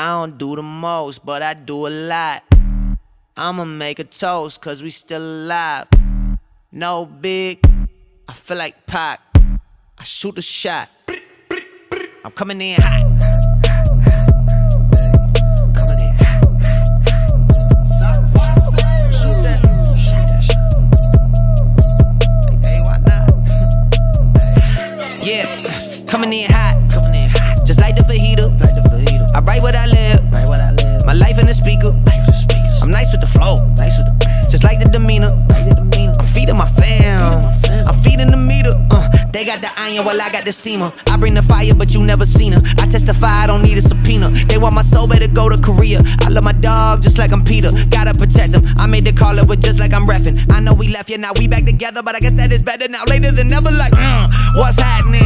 I don't do the most, but I do a lot. I'ma make a toast, cause we still alive. No big, I feel like Pac. I shoot a shot. I'm coming in hot. Yeah, coming in hot. Coming in hot. Just like the fajita. They got the iron while I got the steamer. I bring the fire, but you never seen her. I testify, I don't need a subpoena. They want my soul, better go to Korea. I love my dog just like I'm Peter. Gotta protect him. I made the call it with just like I'm reppin'. I know we left, yeah, now we back together, but I guess that is better now. Later than never, like, mm, what's happening?